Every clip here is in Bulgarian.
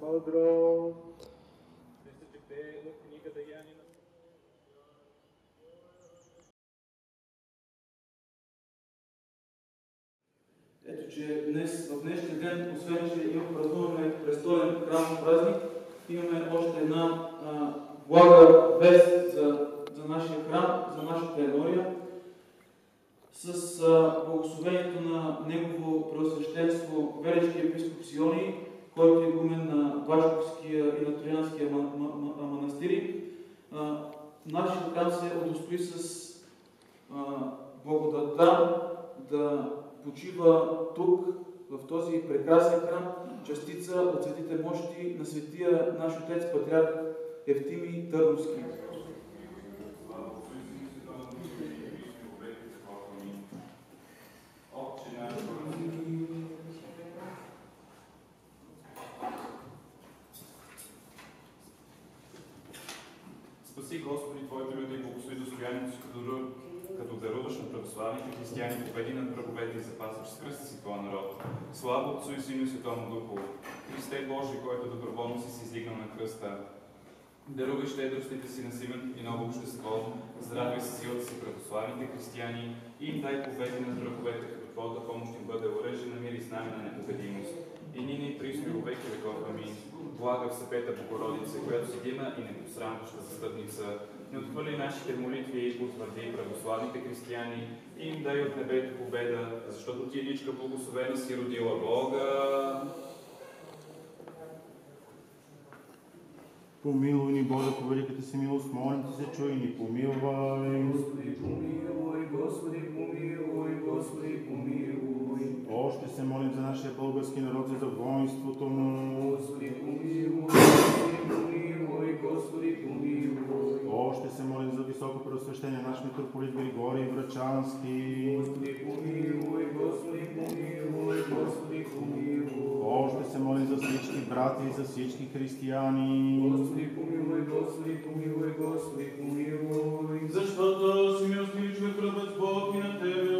Премъдро. На Ето, че днес, в днешния ден, освен, че има празнуваме престолен храмов празник, имаме още една а, блага вест за, за нашия храм, за нашата енория. С благословението на Негово Преосвещенство Велички епископ Сиони, който е игумен на Башковския и на Троянския ма- ма- ма- манастири, нашия храм се удостои с а, благодата да почива тук, в този прекрасен храм, частица от светите мощи на светия наш отец патриарх Евтимий Търновски. Спаси Господи Твоите люди и благослови достоянието си, като, дару- като даруваш на православните християни победи над враговете и запазваш с кръста си Твоя народ. Слава Отцу и Сину и Святому Духу. Христе Божий, който доброволно си се издигнал на кръста. Дарувай щедростите си на Симон и ново общество, здраве с силата си православните християни и им дай победи над враговете, като Твоята помощ им бъде оръжие на мир и знаме на непобедимост. И нине и присно веки веков. Амин. Блага Всепета Богородица, която седима и непосрамваща застъпница, не отхвърли нашите молитви и утвърди православните християни и им дай от небето победа, защото ти, Личка, благословена си родила Бога. Помилуй ни, Боже, по великата си милост, молим ти се, чуй ни, помилвай. Господи, помилуй, Господи, помилуй, Господи, помилуй. Още се молим за нашия български народ и за воинството му. Господи, помилуй, Господи, помилуй, Господи, помилуй. Още се молим за високо преосвещение наш митрополит Григорий Врачански. Господи, помилуй, Господи, помилуй, Господи, помилуй. Още се молим за всички брати и за всички християни. Господи, помилуй, Господи, помилуй, Господи, помилуй. Защото си милостив човек, ръбът Бог и на Тебе,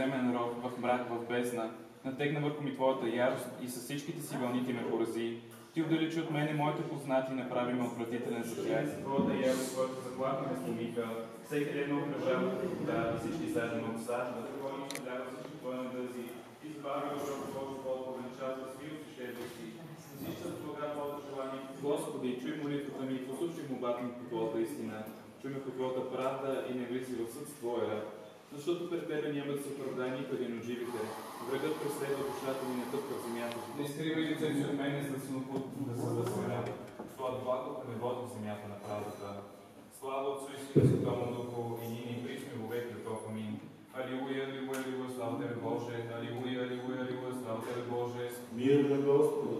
подземен ров, в мрак, в бездна, натегна върху ми твоята ярост и с всичките си вълни ти ме порази. Ти отдалечи от мене моите познати и направи ме отвратителен за тях. С твоята ярост, твоята заплата ме сломиха, всеки ден ме окръжава, да всички заедно ме обсаждат, твоя ни дава всички твоя недъзи, избави от Твоето Бог, увеличава с мил си. Всичка Твоя Твоето желание. Господи, чуй молитвата ми и послушай му бата по Твоята истина. Чуй ме по Твоята правда и не влизи в съд Твоя ред защото пред Тебе нямат съправдание пеленодживите. Врагът преследва душата ми на тъпка земята. Не скривай лицето от мене, за да се възсмеля. Твоят благо не води земята на правдата. Слава Отцу и Сина Святому Духу, и ние прични вовек готов. Амин. Алилуя, алилуя, алилуя, слава Тебе Боже. Алилуя, алилуя, алилуя, слава Тебе Боже. Мир на Господа.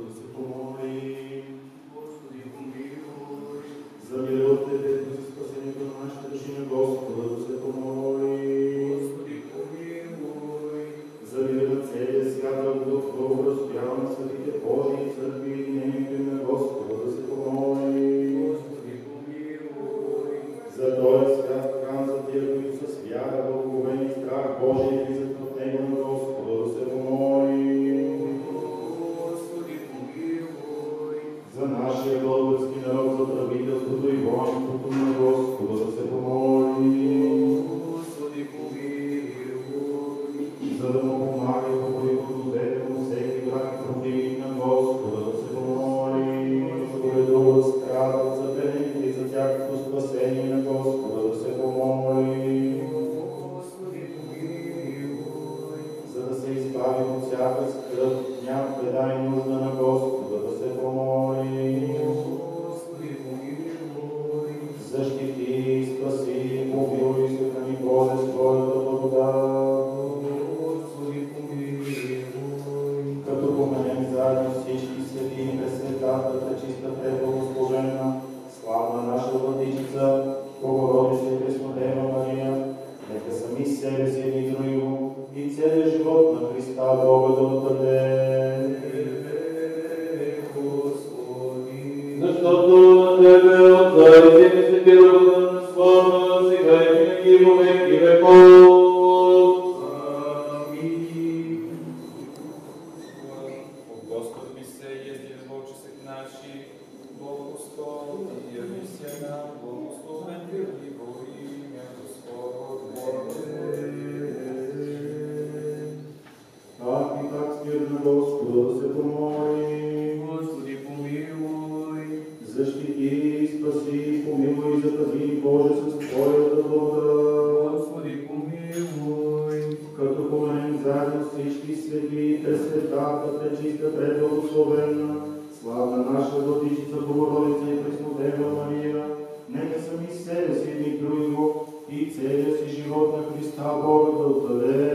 Трите света, те чиста, те благословена, славна наша Владичица Богородица и Преснодена Мария, нека сами себе си едни друго и целия си живот на Христа Бога да отдаде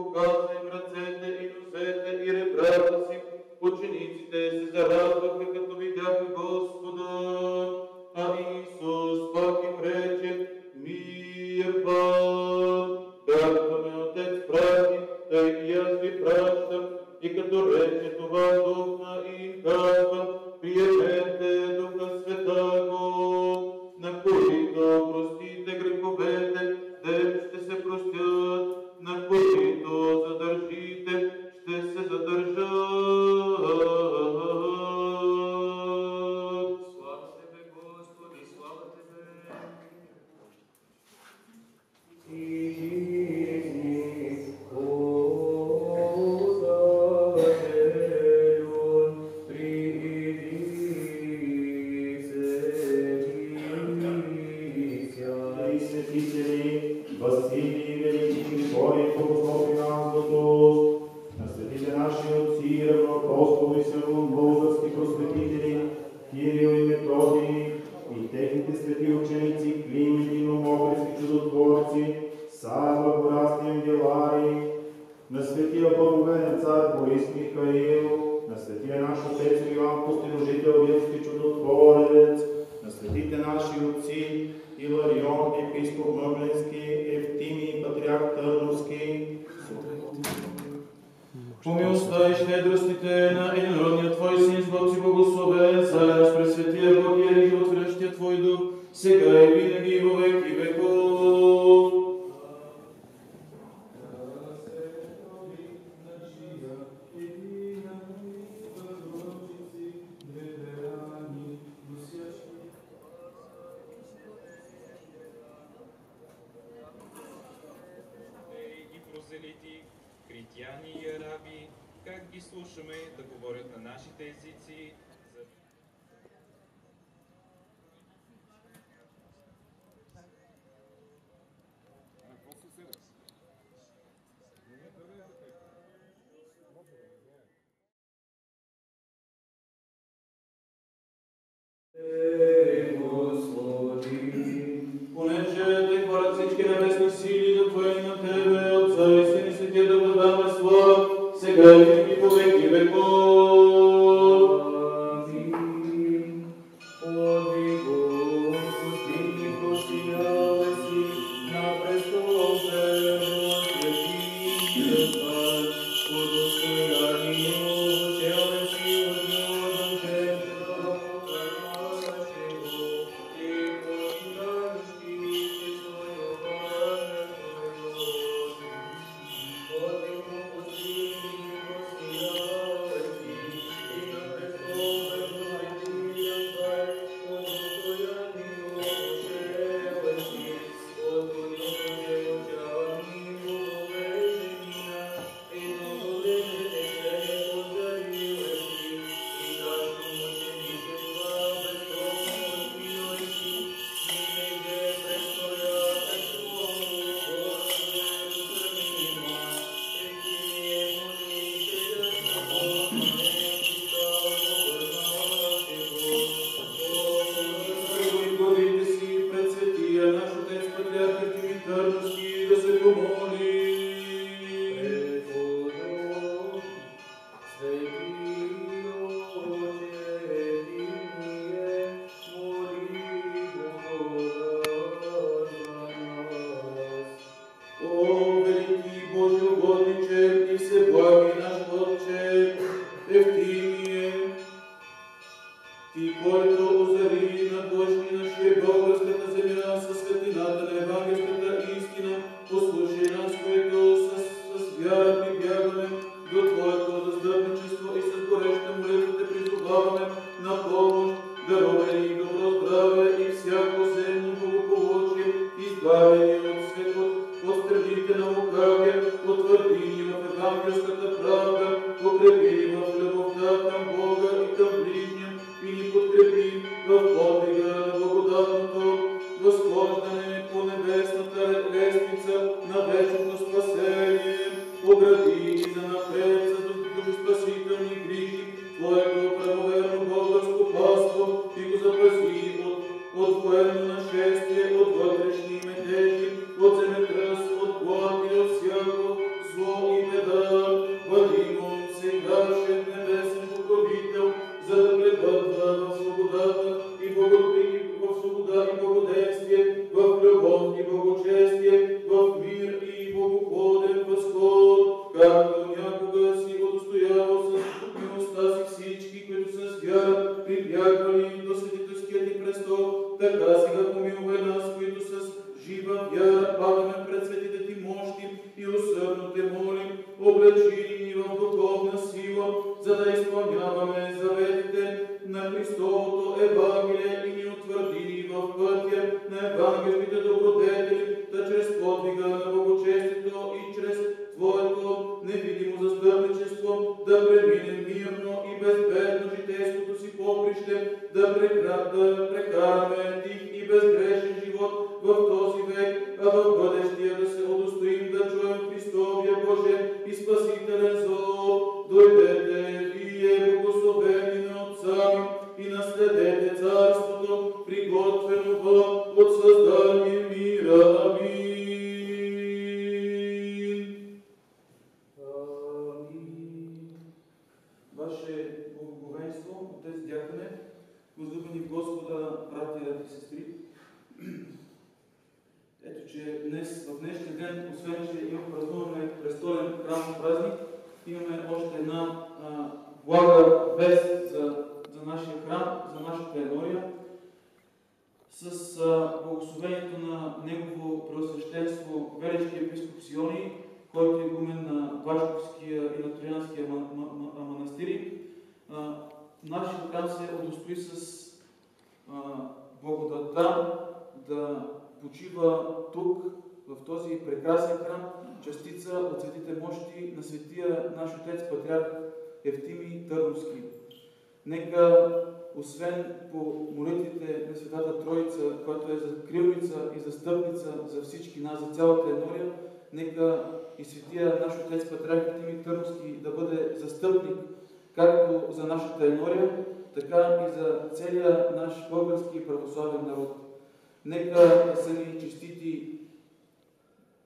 por causa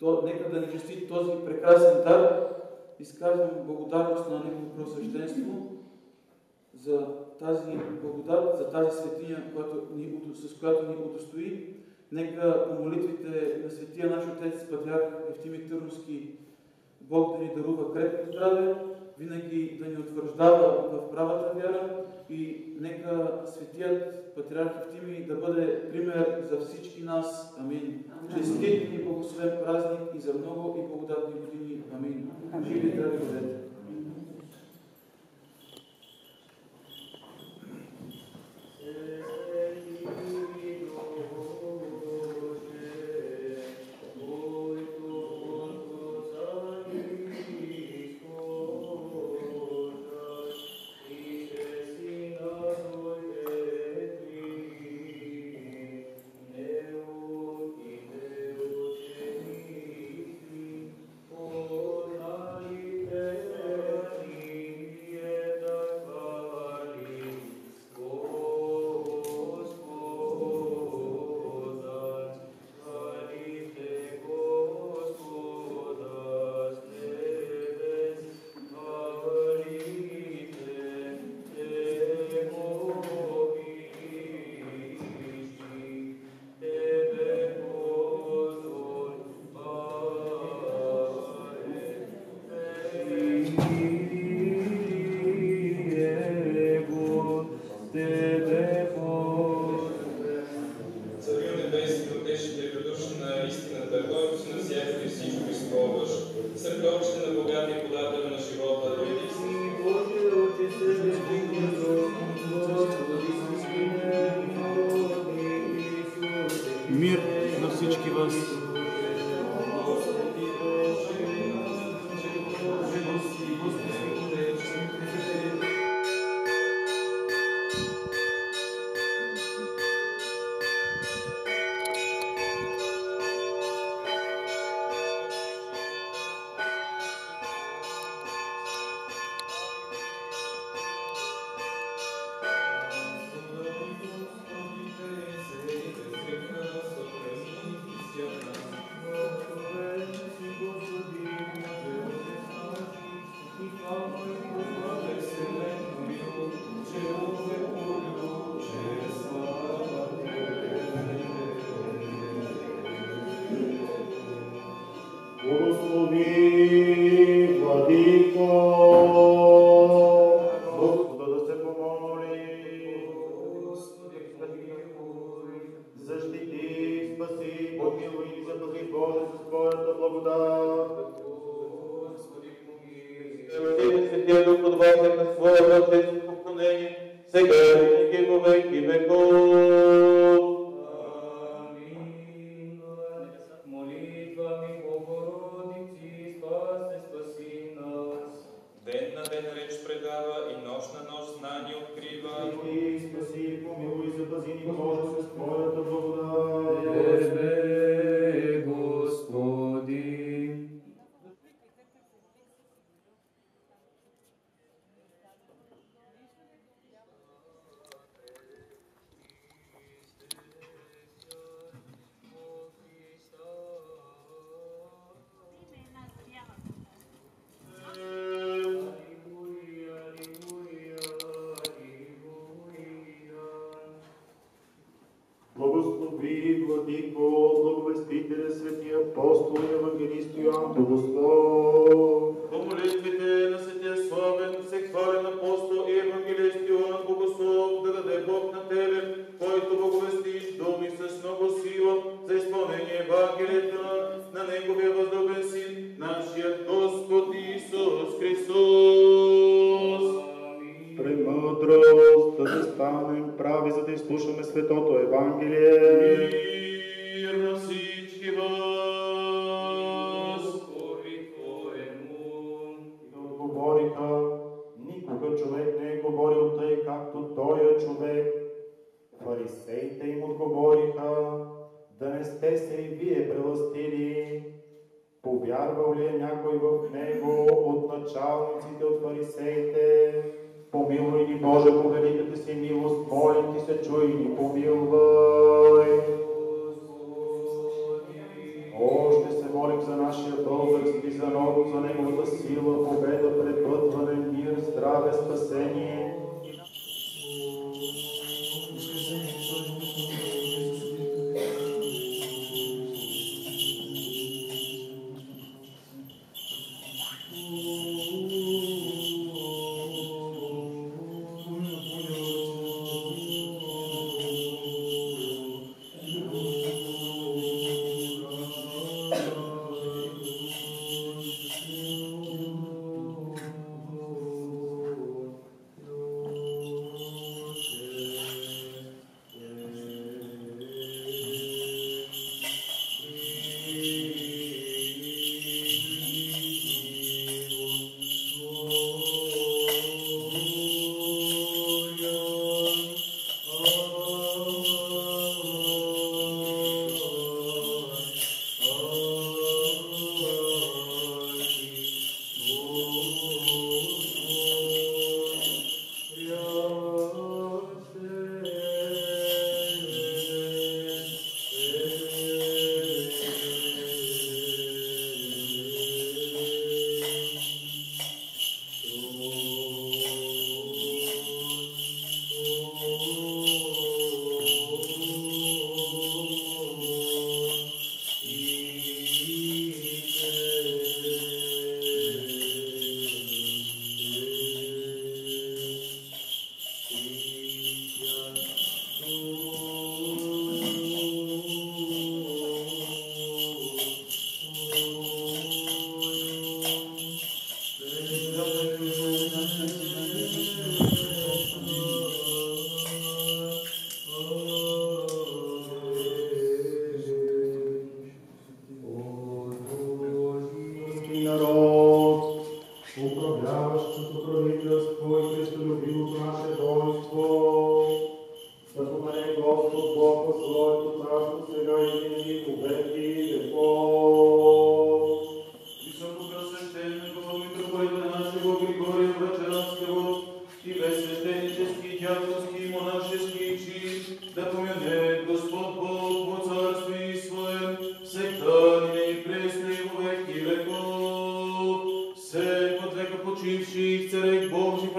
то, нека да ни чести този прекрасен дар. Изказвам благодарност на Негово просъщенство за тази благодат, за тази светиня, която ни, с която ни удостои. Нека по молитвите на светия наш отец, патриарх Евтимий Търновски, Бог да ни дарува крепко здраве, винаги да ни утвърждава в правата вяра и нека светият патриарх Евтимий да бъде пример за всички нас. Амин. Честит и благословен празник и за много и благодатни години. Амин. Живи здрави бъдете!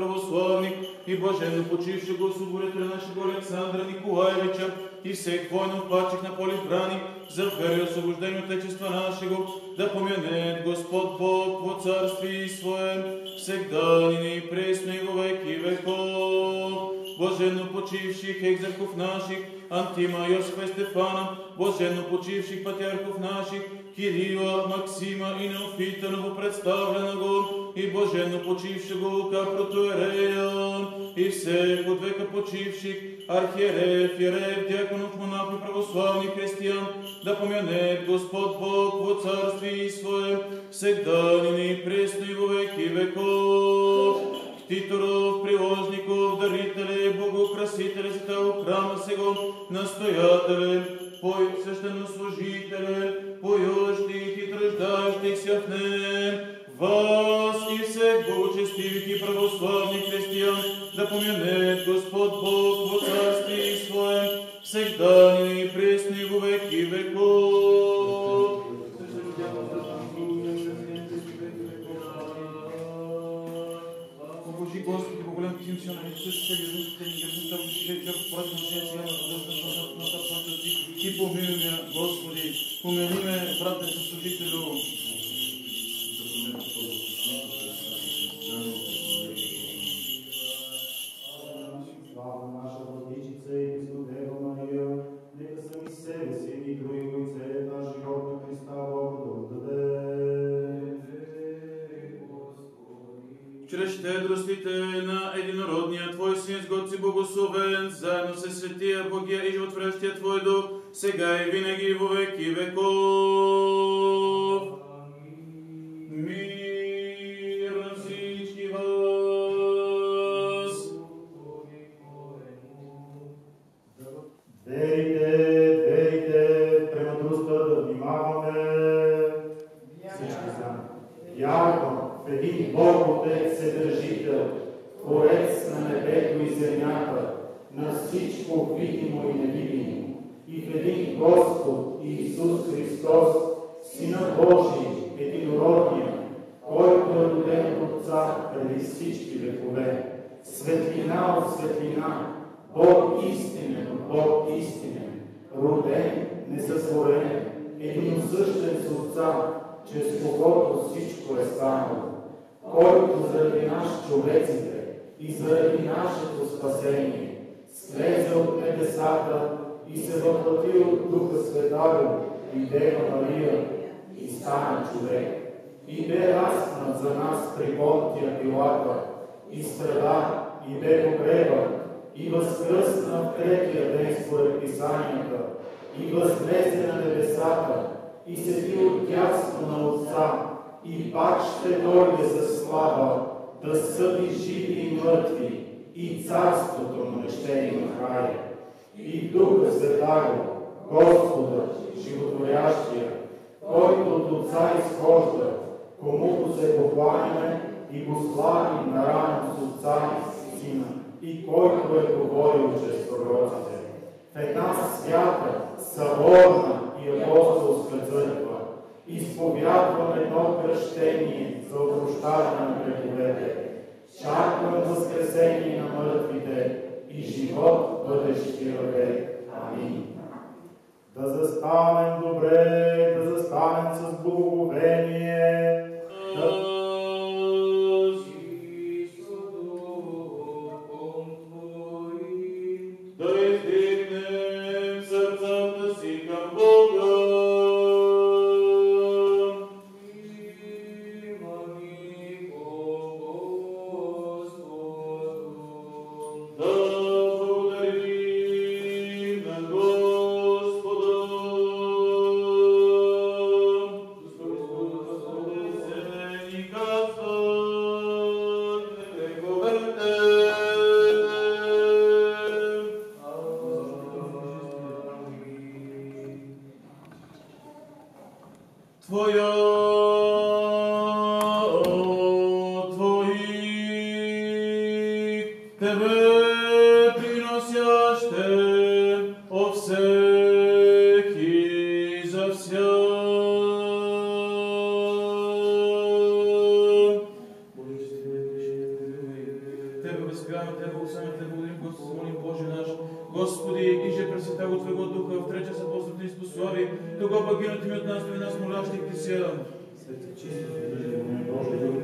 православник и блаженно почившего освободителя нашего Александра Николаевича и всех воинов пачих на поле брани, за веру и освобождение Отечества нашего, да помянет Господ Бог во царстве Своем, всегда ныне и пресно и во веки веков. Блаженно почивших екзархов наших, Антима, Йосифа и Стефана, блаженно почивших патриархов наших, Кирила, Максима и Неофитаново представленного, и блаженно почившего протоерея, и всех от века почивших, архиереев, иереев, дяконов, монахов, православных християн, да помянет Господ Бог во царстве Своем, всегда ныне и пресно и во веки веков. Титоров, приложников, дарителей, богоукрасителей святого храма сего, настоятелей, пой священнослужителей, поющих и труждающихся в нем, вас и всех богочестивых и православных христиан, да помянет Господь Бог во царстве Своем, всегда и пресно и во веки веков. Божи Господи, по голям Тим си на Исус, се ли русите ни в живе, тя пораз на себе си, на ти, и помилуй Господи, помили ме, брате, съслужителю. Богословен, заедно с Светия Богия и животворящия Твой Дух, сега и винаги и во веки веков. Иисус Христос, Сина Божий, единородния, който е роден от Отца преди всички векове, светлина от светлина, Бог истинен от Бог истинен, роден, несътворен, единосъщен с Отца, чрез когото всичко е станало, който заради нас човеците и заради нашето спасение слезе от небесата и се въплати от Духа Светаго и Дева Мария и стана човек. И бе разпнат за нас при Понтия Пилата, и страда, и бе погребан, и възкръсна в третия ден според Писанията, и възлезе на небесата, и седи от дясно на Отца, и пак ще дойде за слава, да съди живи и мъртви, и царството му ще има край. И Духа Светаго, Господа, животворящия, който от Отца изхожда, комуто се покланяме и го славим нарано с Отца и Сина, и който е говорил чрез пророците. В една свята, съборна и апостолска църква, изповядвам едно кръщение за опрощаване на греховете. Чаквам възкресение на мъртвите и живот бъдещия век. Амин. Да застанем добре, да застанем с благоговение, Да от Твоего Духа, в треча са Господи, спослави, Того погинути ми от нас, и нас молящих Ти Божие,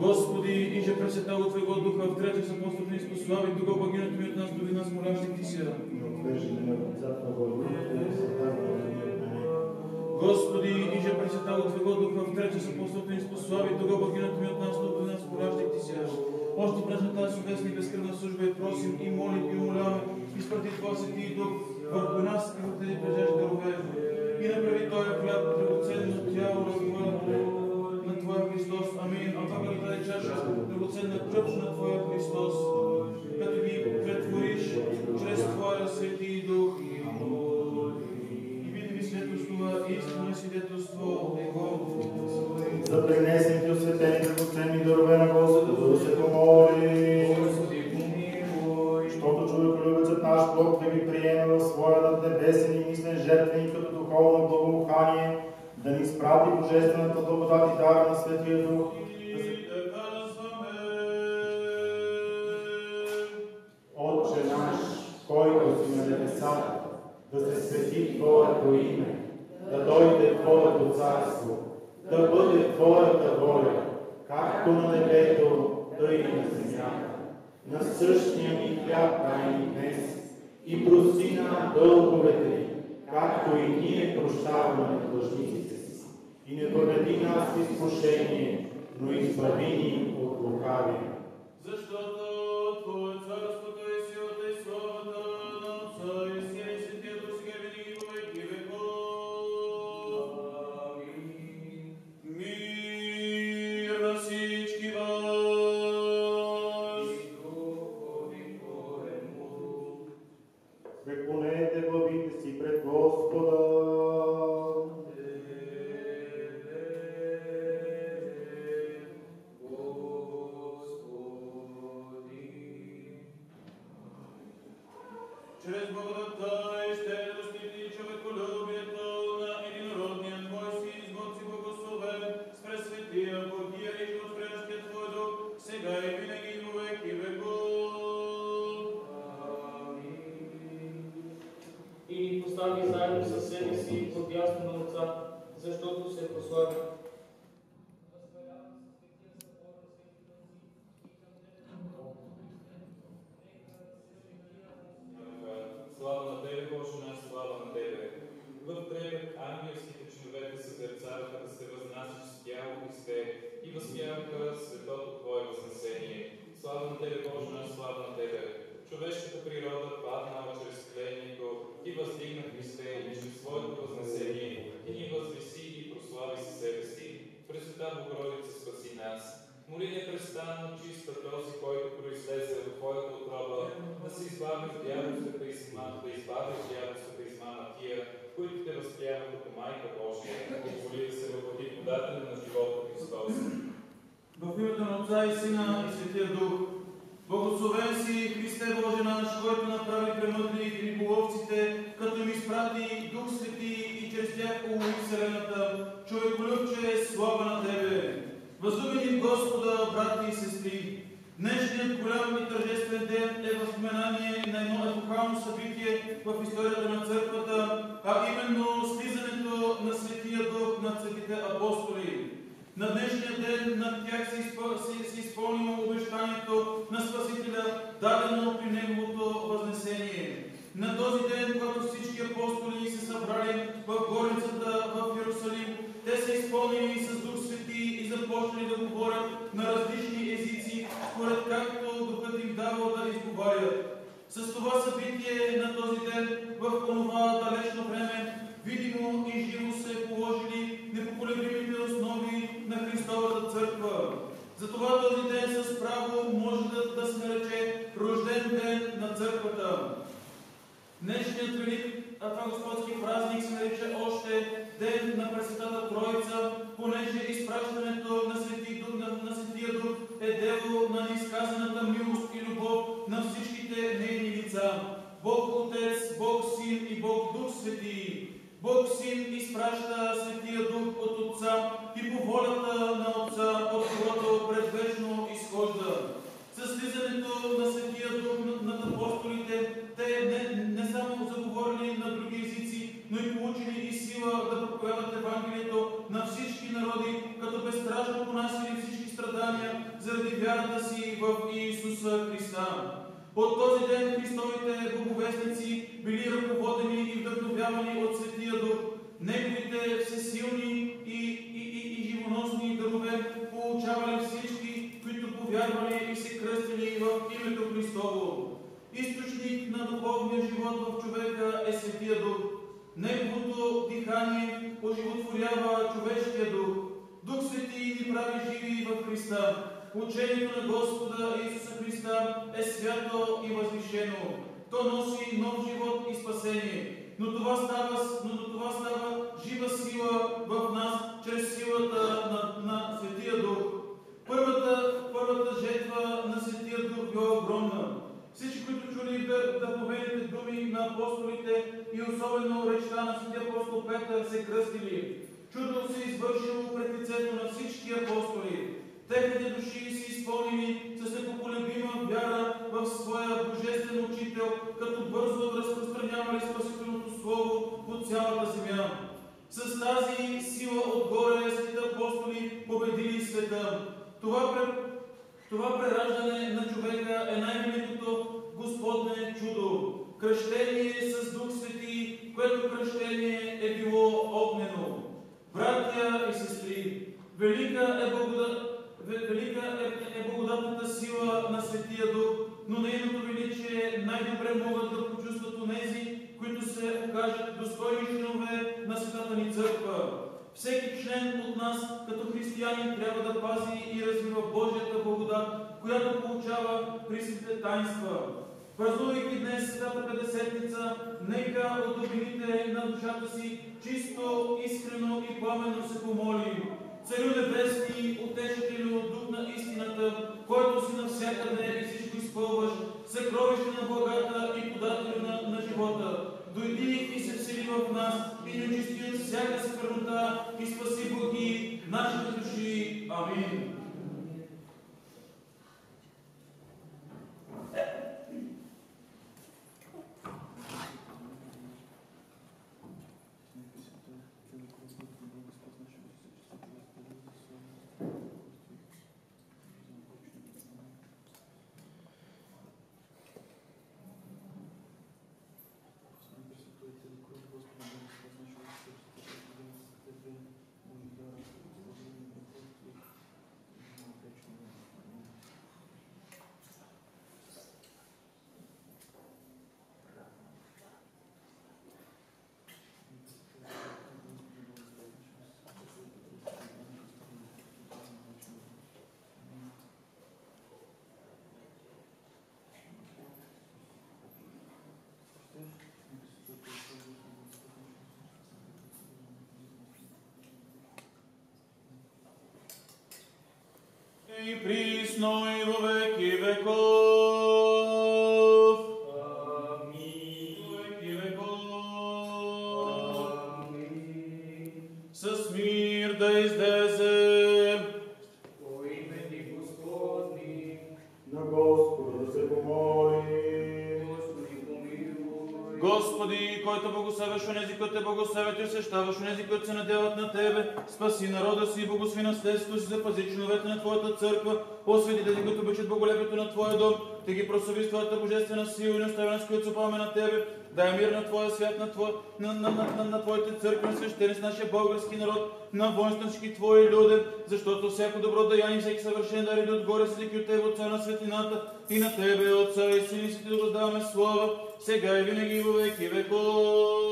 Господи, иже пресетало Твоего Духа в трети са поступни спослави, дуго богинето ми от нас, дови нас, молящи Ти се. Не отвежи ме на отзад на войната, и се дава да ни от мене. Господи, иже пресетало Твоего Духа в трети са поступни спослави, дуго богинето ми от нас, дови нас, молящи Ти се. Още през тази съвестна и безкръвна служба и просим и молим и умоляваме, изпрати Твоя Свети Дух върху нас и върху тези прежежи дарове. И направи Той хляб, драгоценно тяло на Твоя, на Твоя Христос. Амин. А пак да тази чаша, драгоценна кръв на Твоя Христос, като ги претвориш чрез Твоя Свети Дух. И види ми свидетелствува истинно свидетелство Его. За пренесените осветени драгоценни Твоето име, да дойде Твоето царство, да бъде Твоята воля, както на небето, тъй и на земята. На същия ни хляб дай ни днес и прости нам дълговете ни, както и ние прощаваме на длъжниците си. И не доведи нас в изкушение, но избави ни от лукавия. Защото заедно със себе си отясно на Отца, защото се прослави. Слава на Тебе, Боже наш, слава на Тебе. В трепет ангелските човека съзерцаваха да се възнасяш с тяло Христе и възпяваха светото Твое възнесение. Слава на Тебе, Боже наш, слава на Тебе. Човешката природа И чрез Своето възнесение и ни възвеси и прослави със себе си. Пресвета Богородица спаси нас. Моли непрестанно чиста този, който произлезе от Твоята отроба, да се избави от дяволската изма, да избави от дяволската измама тия, които те възприемат като Майка Божия, и моли да се въплати подателя на живота Христос. В името на Отца и Сина и Светия Дух, Благословен си, Христе Боже наш, който направи премъдри риболовците, като им изпрати Дух Свети и чрез тях улови Вселената. Човеколюбче, слава на Тебе! Възлюбени Господа, брати и сестри! Днешният голям и тържествен ден е възпоменание на едно епохално събитие в историята на църквата, а именно слизането на Светия Дух на светите апостоли. На днешния ден над тях се, изпъл... изпълнило обещанието на Спасителя, дадено при Неговото възнесение. На този ден, когато всички апостоли се събрали в горницата в Иерусалим, те се изпълнили с Дух Свети и започнали да говорят на различни езици, според както Духът им давал да изговарят. С това събитие на този ден, в онова далечно време, видимо и живо се положили Затова този ден с право може да, да се нарече рожден ден на църквата. Днешният велик Господски празник се нарича още Ден на Пресветата Троица, понеже изпращането на, Свети, Дух- на, на Светия Дух е дело на неизказаната милост и любов на всичките нейни лица. Бог Отец, Бог Син и Бог Дух Свети. Бог Син изпраща Светия Дух от Отца и по волята на Отца от когото предвечно изхожда. С слизането на Светия Дух над апостолите, те не, не само заговорили на други езици, но и получили и сила да проповядат Евангелието на всички народи, като безстрашно понасили всички страдания заради вярата си в Иисуса Христа. От този ден Христовите боговестници били ръководени и вдъхновявани от Светия Дух. Неговите всесилни и, и, и, и живоносни дарове получавали всички, които повярвали и се кръстили в името Христово. Източник на духовния живот в човека е Светия Дух. Неговото дихание оживотворява човешкия дух. Дух Свети ни прави живи в Христа. Учението на Господа Исуса Христа е свято и възвишено. То носи нов живот и спасение. Но това става, но това става жива сила в нас, чрез силата на, на Светия Дух. Първата, първата жетва на Светия Дух била огромна. Всички, които чули вдъхновените думи на апостолите и особено речта на Светия апостол Петър се кръстили. Чудо се извършило пред лицето на всички апостоли. Техните души се изпълнени с непоколебима вяра в своя божествен учител, като бързо разпространявали спасителното слово по цялата земя. С тази сила отгоре светите апостоли победили света. Това, това прераждане на човека е най-великото Господне чудо. Кръщение с Дух Свети, което кръщение е било огнено. Братя и сестри, велика е благодат, велика е, е благодатната сила на Светия Дух, но нейното величие най-добре могат да почувстват онези, които се окажат достойни членове на Светата ни църква. Всеки член от нас, като християнин, трябва да пази и развива Божията благодат, която получава при светите таинства. Празнувайки днес Светата Петдесетница, нека от на душата си чисто, искрено и пламенно се помолим. Царю Небесни, Утешителю, Дух на истината, който си навсякъде и всичко изпълваш, съкровище на благата и подателю на, на живота, дойди и се всели в нас и ни очисти от всяка сквернота и спаси Боги нашите души. Амин. prísno i vo vek благославяш онези, които те благославят и осъщаваш онези, които се надяват на Тебе, спаси народа си и благослови наследството си, запази членовете на Твоята църква, освети тези, които обичат боголепието на Твоя дом, Ти ги прослави с Твоята божествена сила и оставена с които се опаваме на Тебе, дай мир на Твоя свят, на, Твоя, на, на, на, на, на Твоите църкви, на свещени с нашия български народ, на воинстващи Твои люди, защото всяко добро деяние, всеки съвършен дар иде отгоре, седи от Тебе, Отца на светлината, и на Тебе, Отца и Син и Свети, да слава, сега и винаги и веки веков.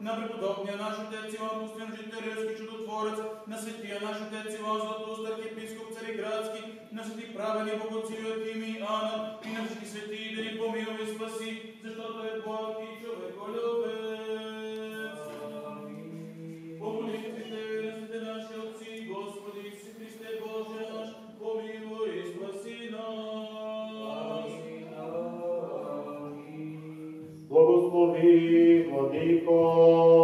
на преподобния наш отец Иван Костенжителевски чудотворец, на светия наш отец Иван Златост, архиепископ Цариградски, на свети правен и богоцили от Ими и Ана и на всички свети да ни помилва и спаси, защото е Бог и човеколюбен. Senhor.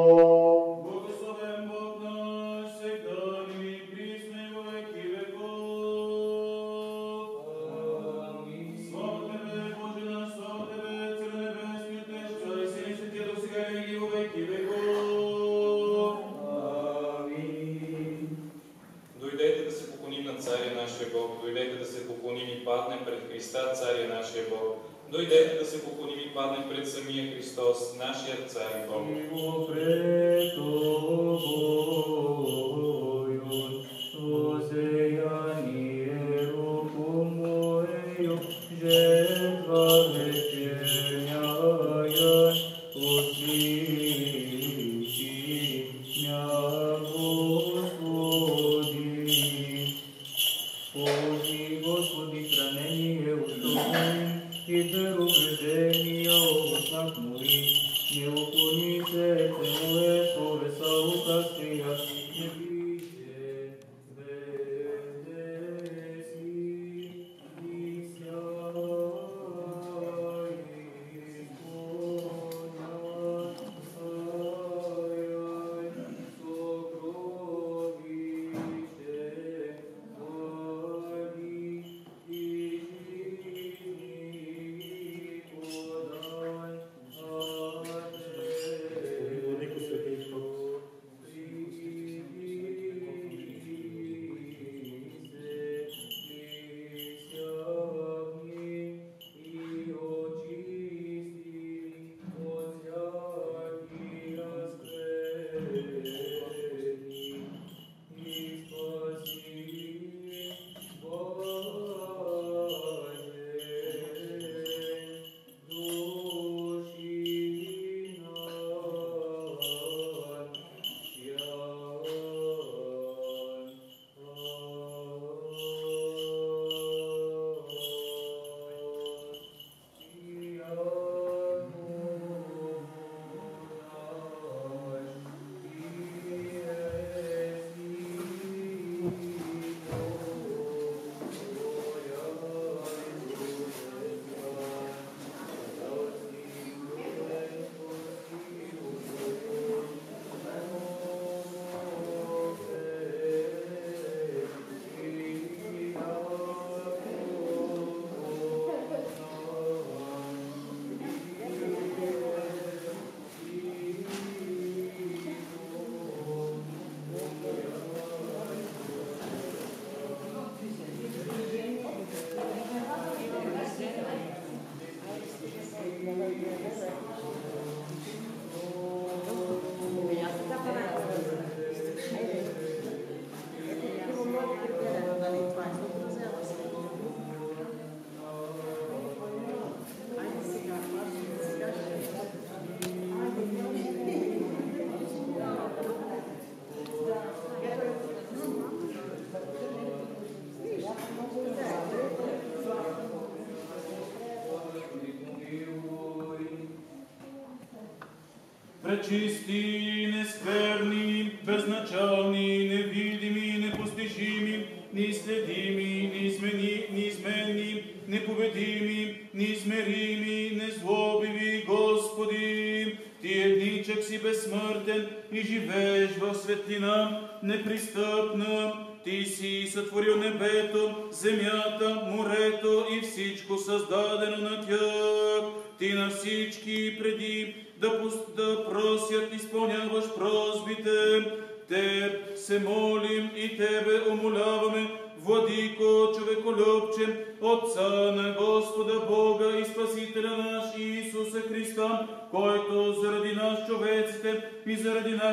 Majesty.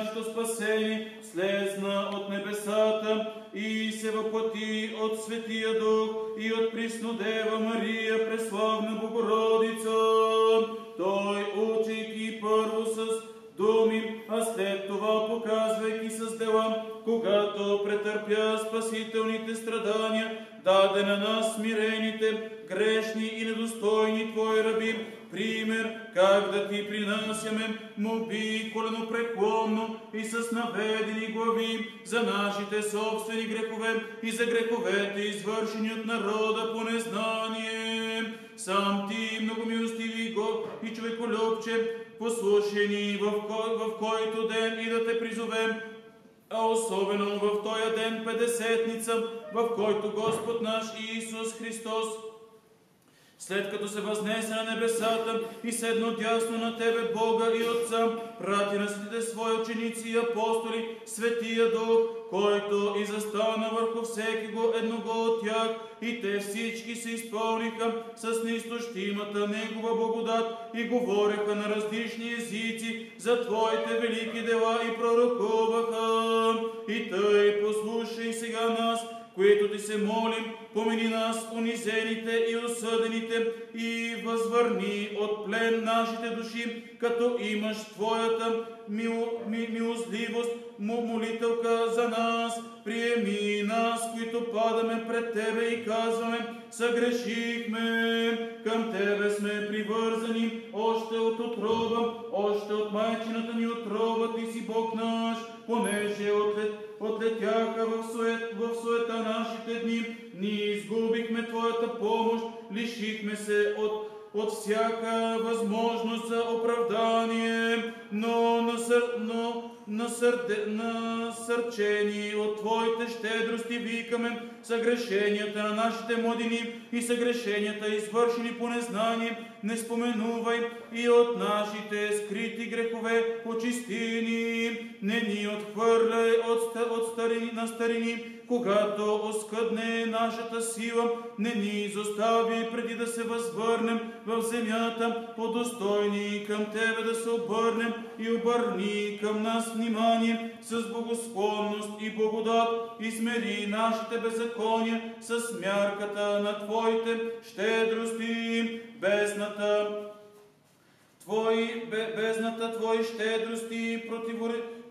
нашето спасение, слезна от небесата и се въплати от Светия Дух и от Приснодева Мария, преславна Богородица, когато претърпя спасителните страдания, даде на нас смирените, грешни и недостойни Твои раби, пример как да Ти принасяме моби коленопреклонно и с наведени глави за нашите собствени грехове и за греховете, извършени от народа по незнание. Сам Ти, многомилостиви Год и човеколюбче, послушени в, кой, в който ден и да Те призовем, а особено в този ден Педесетница, в който Господ наш Исус Христос след като се възнесе на небесата и седно дясно на Тебе, Бога и Отца, прати на светите Свои ученици и апостоли, Светия Дух, който и застана върху всеки го едного от тях, и те всички се изпълниха с неизтощимата Негова благодат и говореха на различни езици за Твоите велики дела и пророкуваха. И Тъй послушай сега нас, които ти се молим, помени нас, унизените и осъдените, и възвърни от плен нашите души, като имаш Твоята мил, ми, милостливост, му молителка за нас. Приеми нас, които падаме пред Тебе и казваме, съгрешихме, към Тебе сме привързани, още от отрова, още от майчината ни отрова, Ти си Бог наш, понеже отлет, отлетяха в, сует, в суета нашите дни, ние изгубихме Твоята помощ, лишихме се от, от всяка възможност за оправдание, но, насър, но насърде, насърчени от Твоите щедрости викаме съгрешенията на нашите младини и съгрешенията, извършени по незнание, не споменувай и от нашите скрити грехове очисти ни, не ни отхвърляй от, от старини на старини, когато оскъдне нашата сила, не ни изостави преди да се възвърнем в земята, по-достойни към Тебе да се обърнем и обърни към нас внимание с благосклонност и благодат. И смери нашите беззакония с мярката на Твоите щедрости, бездната Твои, бездната Твои щедрости противопостави,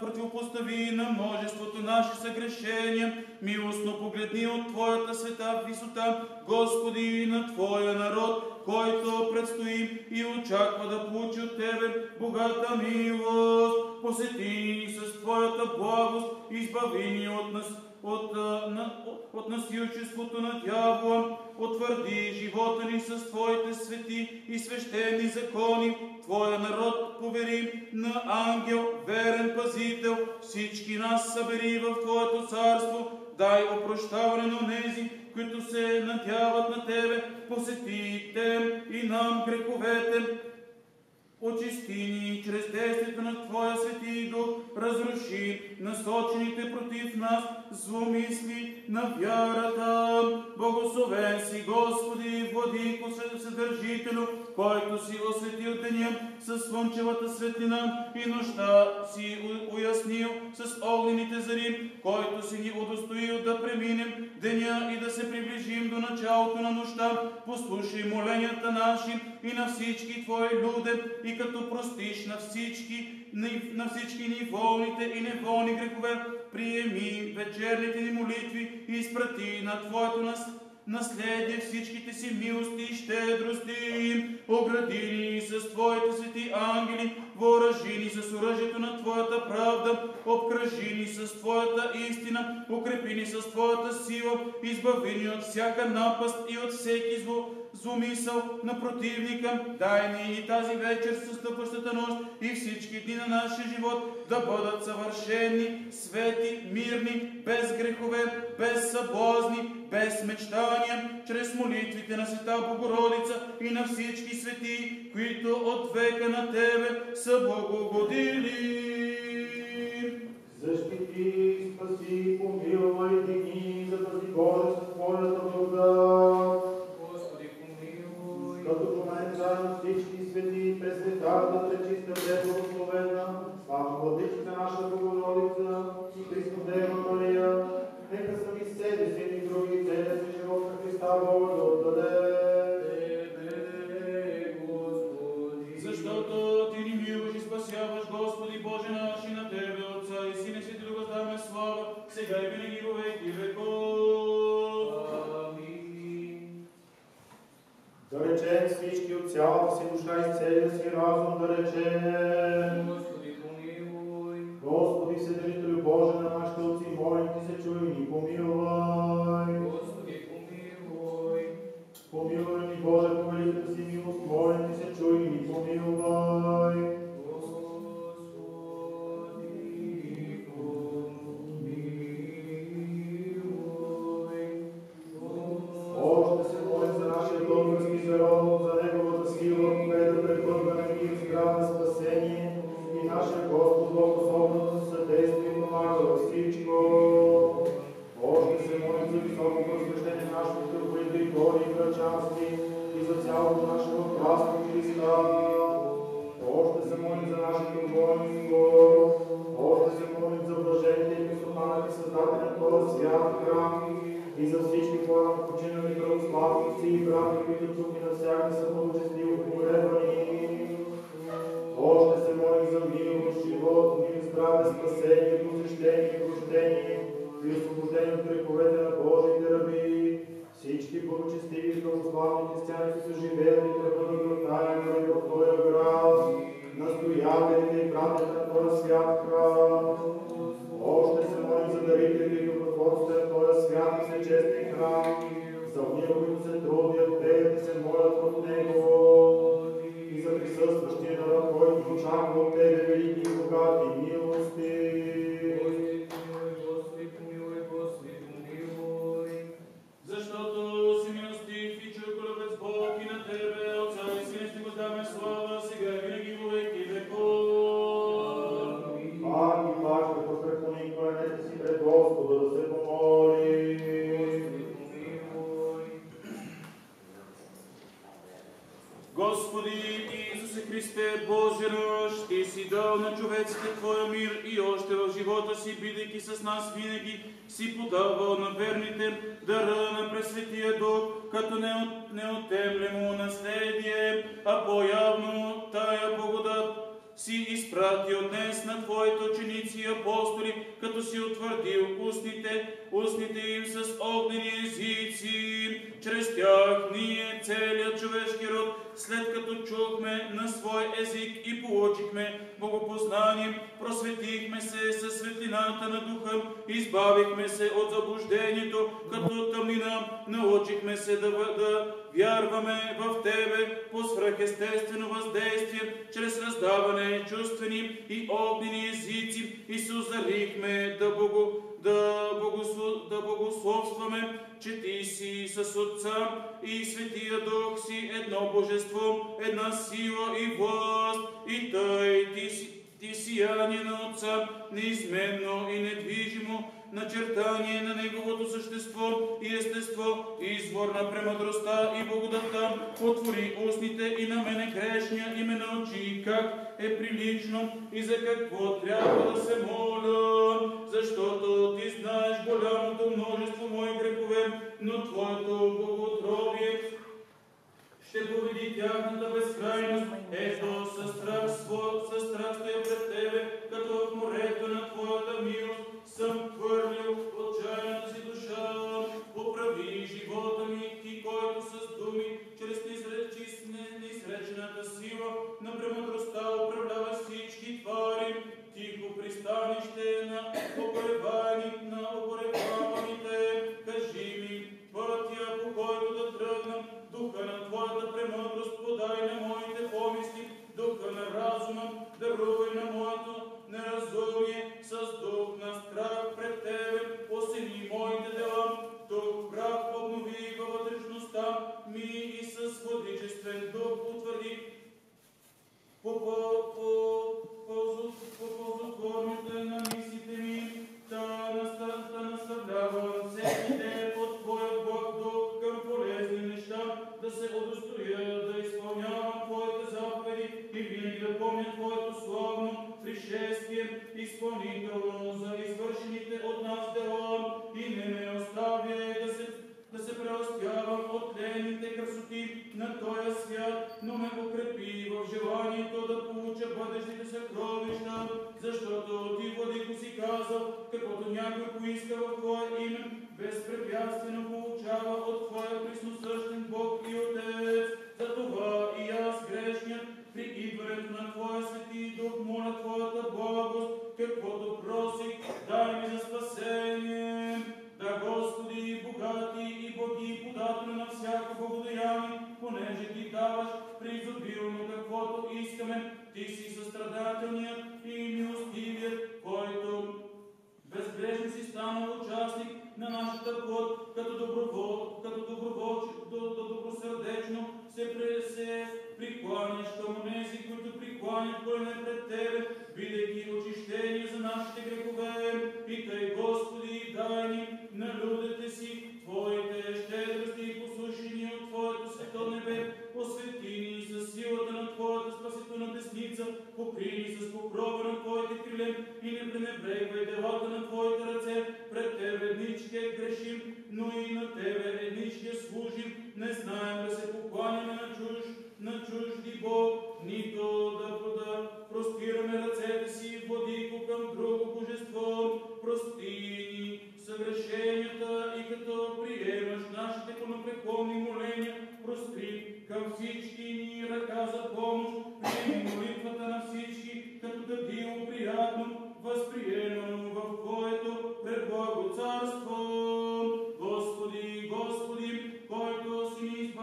противопостави на множеството наши съгрешения, милостно погледни от Твоята света висота, Господи, на Твоя народ, който предстои и очаква да получи от Тебе богата милост. Посети ни с Твоята благост, избави ни от нас, от, на, от насилчеството на дявола, утвърди живота ни с Твоите свети и свещени закони, Твоя народ повери на ангел, верен пазител, всички нас събери в Твоето царство, дай опрощаване на нези, които се надяват на Тебе, посетите и нам греховете, очисти ни чрез действието на Твоя Свети Дух, разруши насочените против нас зломисли на вярата. Благословен си, Господи, Владико, Съдържителю, който си осветил деня с слънчевата светлина и нощта си уяснил с огнените зари, който си ни удостоил да преминем деня и да се приближим до началото на нощта. Послушай моленията наши и на всички Твои люде и като простиш на всички, на всички ни волните и неволни грехове, приеми вечерните ни молитви и изпрати на Твоето нас наследие всичките си милости и щедрости. Огради ни с Твоите свети ангели, въоръжи ни с оръжието на Твоята правда, обкръжи ни с Твоята истина, укрепи ни с Твоята сила, избави ни от всяка напаст и от всеки зло, зломисъл на противника. Дай ни и тази вечер с настъпващата нощ и всички дни на нашия живот да бъдат съвършени, свети, мирни, без грехове, без съблазни, без мечтания, чрез молитвите на Света Богородица и на всички свети, които от века на Тебе са благогодили. Защити, спаси, помилвай, дигни, запази Боже с Твоята благодат. Да речем всички от цялата си душа и целия си разум, да речем. Господи, помилуй. Господи, Вседелителю Боже на нашите отци, молим Ти се, чуй ни, помилвай. На свой език и получихме богопознание, просветихме се със светлината на духа, избавихме се от заблуждението, като тъмнина, научихме се да, да вярваме в Тебе по свръхестествено въздействие, чрез раздаване чувствени и огнени езици и се озарихме да, бого, да, богослу, да богословстваме, че Ти си с Отца и Светия Дух си едно божество, една сила и власт, и Тъй Ти ти сияние на Отца, неизменно и недвижимо, начертание на Неговото същество и естество, извор на премъдростта и благодатта, отвори устните и на мене грешния и ме научи как е прилично и за какво трябва да се моля, защото Ти знаеш голямото множество мои грехове, но Твоето благоутробие ще победи тяхната безкрайност. Ето, със страх, със страх стоя пред Тебе, като в морето на Твоята милост съм хвърлил отчаяната си душа. Поправи живота ми, Ти, който с думи, чрез неизречената сила на премъдростта управлява всички твари. Тихо пристанище на оборевани, на обореваваните. Кажи ми, пътя, по който да тръгна, духа на Твоята премъдрост подай на моите помисли, духа на разума, дарувай на моето неразумие, с дух на страх пред Тебе, осени моите дела, дух прав обнови във вътрешността ми и с владичествен дух утвърди. По, по, по, ползу- по ползотворните на мислите ми, да наставлявам всеки ден от Твоя Бог дух към полезни неща, да се удостоя, да изпълнявам Твоите заповеди и винаги да помня Твоето славно пришествием изпълнително за извършените от нас дела и не ме оставя да се, да се преоставам от лените красоти на този свят, но ме укрепи в желанието да получа бъдещите съкровища, защото ти, Владико, си казал, каквото някой поиска в Твоя име, безпрепятствено получава от Твоя присносъщен Бог и Отец. За това и аз грешният при идването на Твоя свети дух моля каквото искаме. Ти си състрадателният и милостивият, който безгрешно си станал участник на нашата плод, като, добровол, като добровол, до, до добросърдечно се, пре, се прикланяш към онези, които прикланят колене пред Тебе, бидейки очищени за нашите грехове. И тъй, Господи, дай ни на людите си Твоите Твоята спасителна десница, покри ни с покрова на Твоите криле и не пренебрегвай делата на Твоите ръце, пред Тебе едничке грешим, но и на Тебе едничке служим, не знаем да се покланяме на чуж, на чужди Бог, нито да, да простираме ръцете си в владико към друго божество, прости ни съгрешенията и като приемаш нашите понапреклонни моления, простри към всички ни ръка за помощ, приеми молитвата на всички, като дадило приятно, възприемано в Твоето предблаго царство. Господи, Господи, който си ни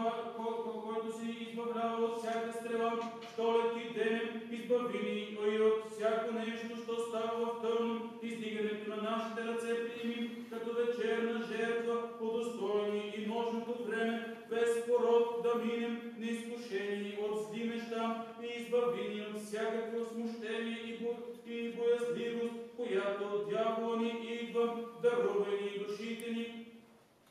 който си ни избавлява от всяка стрела, що лети денем, избави ни и от всяко нещо, що става в тъмно, издигането на нашите ръце приеми, като вечерна жертва, удостойни и нощното време, без порок да минем, неизкушени от зли неща и избави ни от всякакво смущение и, бо... и боязливост, която дявола ни идва, дарувай ни душите ни,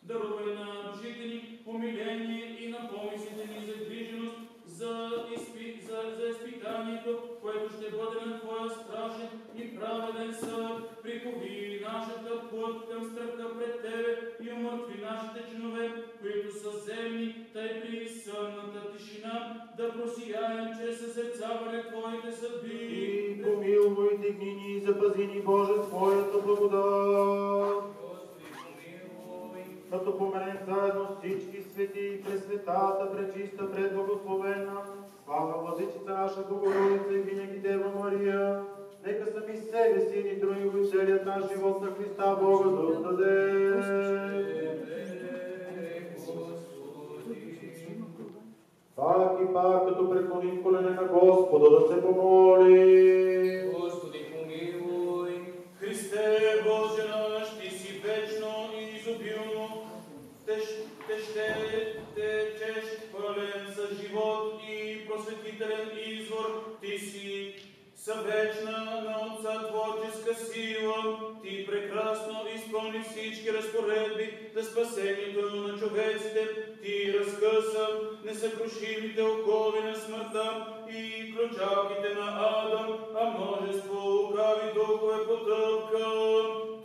дарувай на душите ни помиление и на помислите ни загриженост за, изпи, за, за изпитанието, което ще бъде на Твоя страшен и праведен съд. Прикови нашата плът към страха пред Тебе и умъртви нашите чинове, които са земни, тъй при сънната тишина да просияем чрез съзерцаване Твоите съдби. И помилуй, дигни ни и запази ни, Боже, Твоята благодат. Като поменем заедно всички свети и пресветата, пречиста, предблагословена, слава владичица наша Богородица и винаги Дева Мария, нека сами себе си и други наш живот на Христа Бога да отдаде. Пак и пак, като преклоним колене на Господа, да се помоли. Господи, помилуй. Христе Боже наш, Ти си вечно и изобилно, теж, теще, течеш пълен за живот и просветителен си съвечна на Отца творческа сила, Ти прекрасно изпълни всички разпоредби за спасението на човеците, Ти разкъса несъкрушимите окови на смъртта и ключалките на Адам, а множество лукави духове потъпка.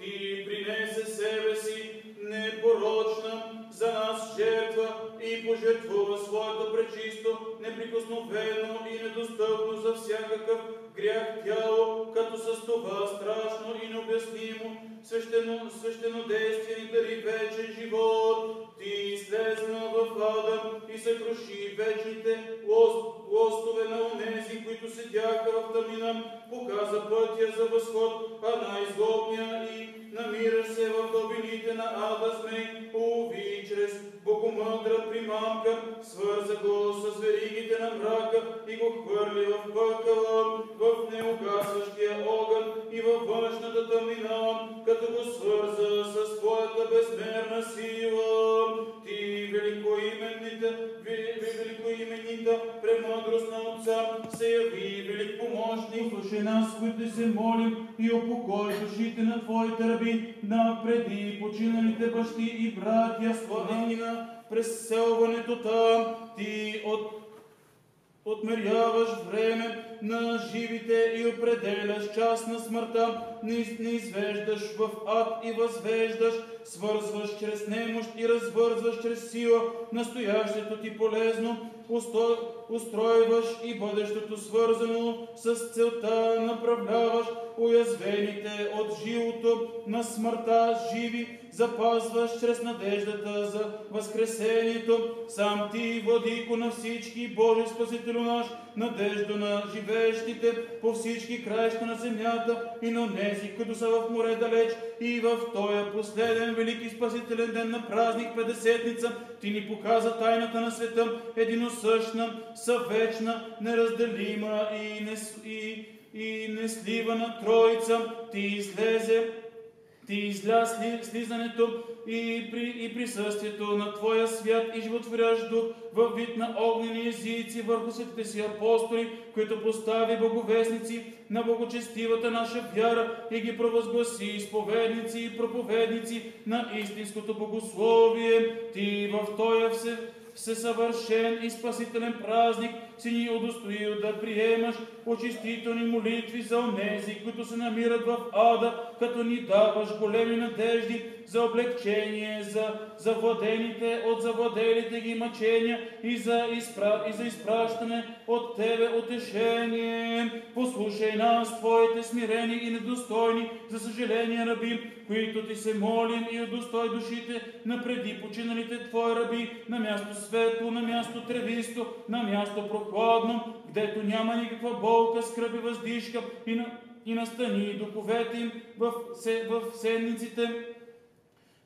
Ти принесе себе си непорочна за нас жертва и пожертвува своето пречисто, неприкосновено и недостъпно за всякакъв грях тяло, като с това страшно и необяснимо свещено, свещенодействие ни дари вечен живот. Ти слезна в Адам и съкруши вечните лост, лостове на онези, които седяха в тъмнина, показа пътя за възход, а най-изгодния и намира се в дълбините на ада змей, уви чрез богомъдра примамка, свърза го с веригите на мрака и го хвърли в пъкъла, в неугасващия огън и във външната тъмнина, като го свърза с твоята безмерна сила. Ти, великоименнита, ви- ви- премъдрост на Отца, се яви велик помощник. Слушай нас, които се молим и упокой душите на Твоите раби, напреди починалите бащи и братя, склонени на преселването там. Ти от Отмеряваш време на живите и определяш час на смъртта, не, не извеждаш в ад и възвеждаш, свързваш чрез немощ и развързваш чрез сила, настоящето ти полезно, устройваш и бъдещето свързано, с целта направляваш уязвените от живото на смъртта живи, запазваш чрез надеждата за възкресението. Сам ти, владико на всички, Божи Спасителю наш, надежда на живеещите по всички краища на земята и на тези, които са в море далеч и в този последен велики спасителен ден на празник Педесетница, ти ни показа тайната на света, единосъщна, съвечна, неразделима и, нес, и, и несливана Троица. Ти излезе ти изля сли, слизането и, при, и присъствието на Твоя свят и животворящ дух във вид на огнени езици върху светите си апостоли, които постави боговестници на благочестивата наша вяра и ги провъзгласи изповедници и проповедници на истинското богословие. Ти в Тоя все, всесъвършен и спасителен празник си ни удостоил да приемаш очистителни молитви за онези, които се намират в ада, като ни даваш големи надежди за облегчение, за завладените от завладелите ги мъчения и за, изпра... и за изпращане от Тебе утешение. Послушай нас, Твоите смирени и недостойни, за съжаление раби, които Ти се молим и удостой душите на преди починалите Твои раби, на място светло, на място тревисто, на място прохладно, гдето няма никаква болка, скръп и въздишка и, на, и настани духовете им в, се, в седниците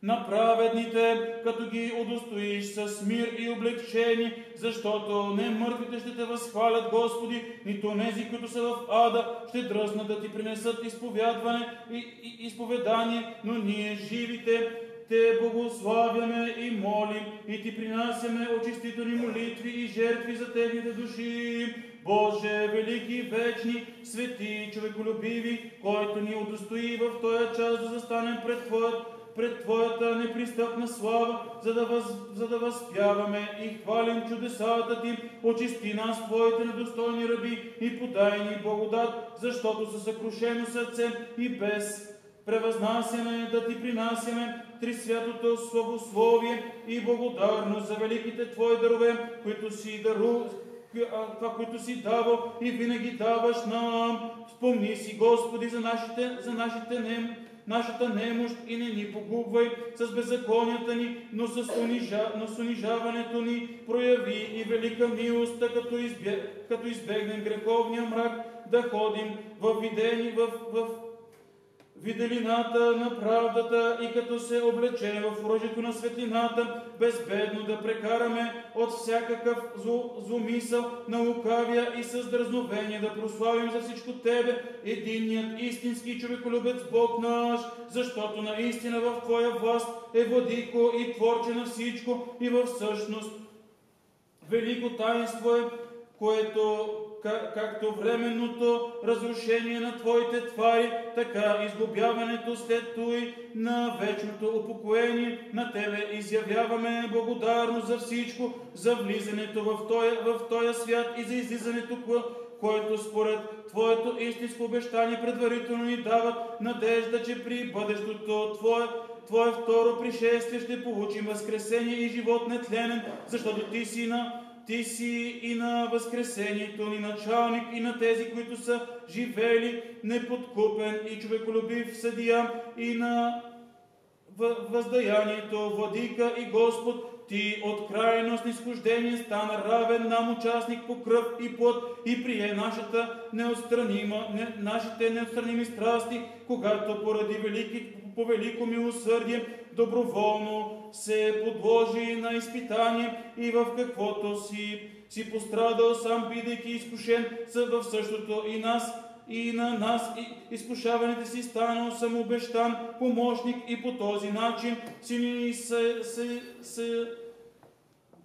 на праведните, като ги удостоиш с мир и облегчение, защото не мъртвите ще те възхвалят, Господи, нито нези, които са в ада, ще дръзнат да ти принесат изповядване и, и изповедание, но ние живите те благославяме и молим и ти принасяме очистителни молитви и жертви за техните души. Боже, велики, вечни, свети, човеколюбиви, който ни удостои в този час да застанем пред Твоят пред Твоята непристъпна слава, за да, въз, за да възпяваме и хвалим чудесата Ти, очисти нас, Твоите недостойни раби, и подай ни благодат, защото със съкрушено сърце и без превъзнасяне да Ти принасяме три святото славословие и благодарност за великите Твои дарове, които си дару, това, което си давал и винаги даваш нам. Спомни си, Господи, за нашите, за нашите нем, нашата немощ и не ни погубвай с беззаконията ни, но с, унижа, но с унижаването ни прояви и велика милост, като, избег, като избегнем греховния мрак, да ходим в видени, в, в виделината на правдата и като се облечем в оръжието на светлината, безбедно да прекараме от всякакъв зломисъл на лукавия и с дразновение да прославим за всичко Тебе, единният истински човеколюбец Бог наш, защото наистина в Твоя власт е владико и творче на всичко и в същност велико таинство е, което как, както временното разрушение на Твоите твари, така изгубяването след той на вечното упокоение на Тебе изявяваме благодарност за всичко, за влизането в този, в този свят и за излизането, който според Твоето истинско обещание предварително ни дават надежда, че при бъдещото Твое Твое второ пришествие ще получим възкресение и живот нетленен, защото Ти си на ти си и на възкресението ни началник и на тези, които са живели неподкупен и човеколюбив съдия и на въздаянието, владика и Господ, ти от крайност нисхождение стана равен нам участник по кръв и плът и прие нашата неотстранима, не, нашите неотстраними страсти, когато поради велики, по велико милосърдие доброволно се подложи на изпитание и в каквото си, си пострадал сам, бидейки изкушен, в същото и нас, и на нас. И изкушаването си станал самообещан помощник и по този начин си ни се, се, се,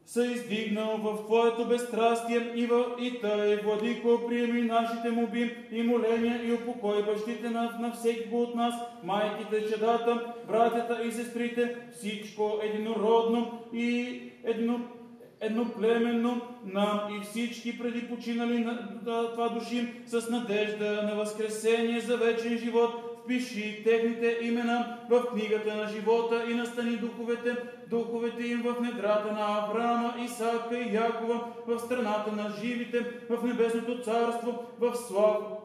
се издигнал в Твоето безстрастие и, в, и тъй, Владико, приеми нашите моби и моления и упокой бащите на, на всеки от нас, майките, чедата, братята и сестрите, всичко единородно и едно, едноплеменно нам и всички преди починали на, на това души с надежда на възкресение за вечен живот, впиши техните имена в книгата на живота и настани духовете, духовете им в недрата на Авраама, Исаака и Якова, в страната на живите, в небесното царство, в слава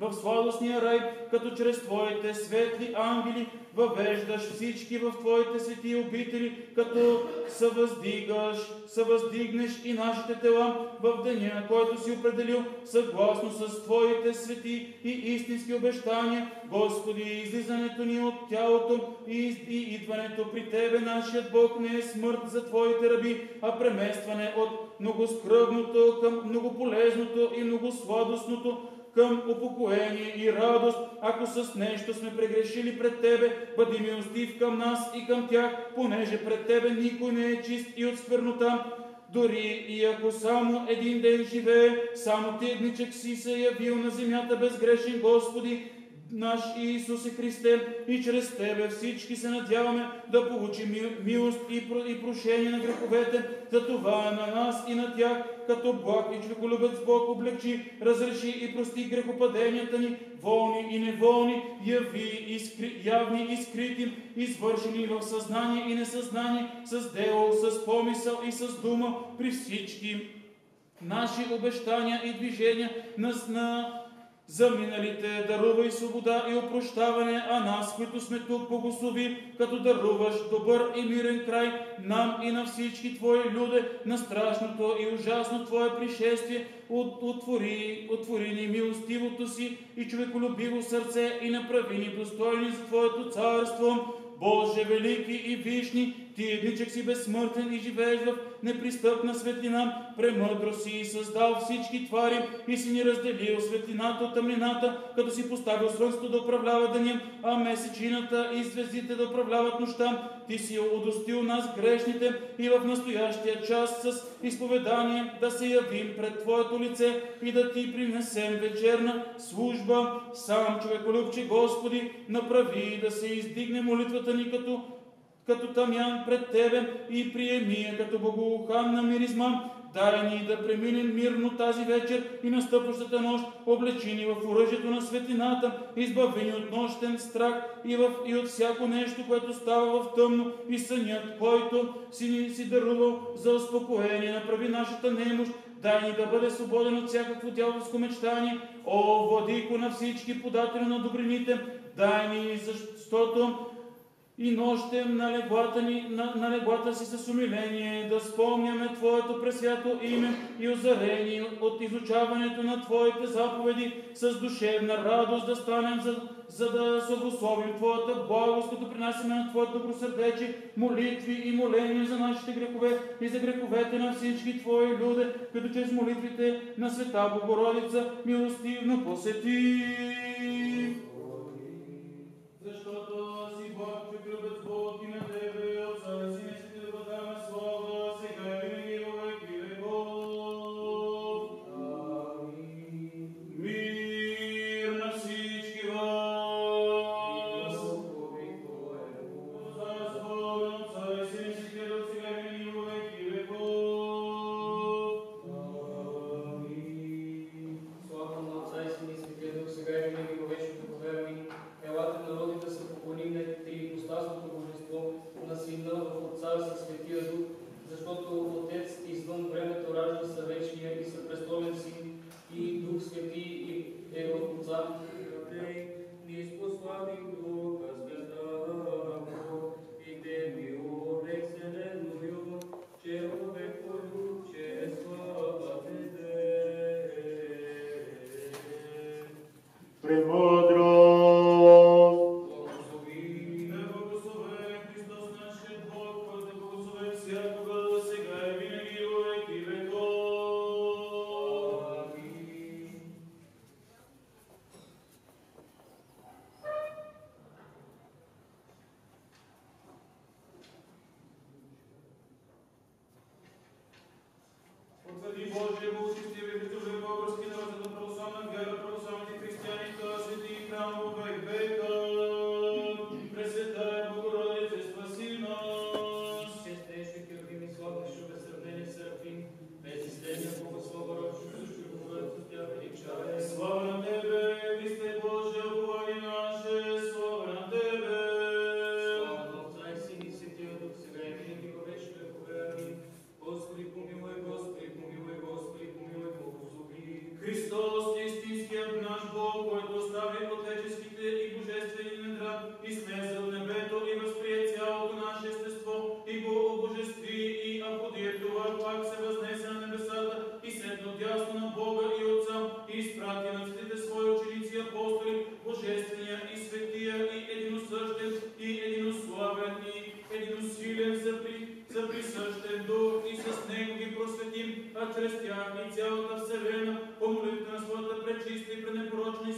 в сладостния рай, като чрез Твоите светли ангели въвеждаш всички в Твоите свети обители, като съвъздигаш, съвъздигнеш и нашите тела в деня, който си определил, съгласно с Твоите свети и истински обещания, Господи, излизането ни от тялото и, и идването при Тебе, нашият Бог, не е смърт за Твоите раби, а преместване от многоскръбното към многополезното и многосладостното, към упокоение и радост, ако с нещо сме прегрешили пред Тебе, бъди милостив към нас и към тях, понеже пред Тебе никой не е чист и от сквернота. Дори и ако само един ден живее, само Ти едничък си се явил на земята безгрешен, Господи, наш Исусе Христе, и чрез Тебе всички се надяваме да получим ми- милост и прошение на греховете, за това на нас и на тях, като благ и човеколюбец Бог облегчи, разреши и прости грехопаденията ни, волни и неволни, яви и скри, явни и скрити, извършени в съзнание и несъзнание, с дело, с помисъл и с дума, при всички наши обещания и движения на, на за миналите дарувай свобода и опрощаване, а нас, които сме тук, благослови, като даруваш добър и мирен край нам и на всички Твои люде, на страшното и ужасно Твое пришествие, от, отвори, отвори ни милостивото си и човеколюбиво сърце и направи ни достойни за Твоето царство. Боже, велики и вишни, Ти едничък си безсмъртен и живееш в непристъпна светлина, премъдро си създал всички твари и си ни разделил светлината от тъмнината, като си поставил слънцето да управлява деня, а месечината и звездите да управляват нощта. Ти си удостил нас грешните и в настоящия час с изповедание да се явим пред Твоето лице и да Ти принесем вечерна служба. Сам човеколюбче Господи, направи да се издигне молитвата ни като като тамян пред Тебе и приеми я като благоуханна миризма. Дай ни да преминем мирно тази вечер и настъпващата нощ, облечени в оръжието на светлината, избавени от нощен страх и, в, и от всяко нещо, което става в тъмно и сънят, който си ни си дарувал за успокоение, направи нашата немощ, Дай ни да бъде свободен от всякакво дяволско мечтание, о, владико на всички податели на добрините, дай ни, защото и нощем на леглата, ни, на, на леглата си с умиление да спомняме Твоето пресвято име и озарени от изучаването на Твоите заповеди с душевна радост да станем, за, за да съгласовим Твоята благост, като принасяме на Твоето добросърдечие молитви и моления за нашите грехове и за греховете на всички Твои люде, като чрез молитвите на Света Богородица милостивно посети.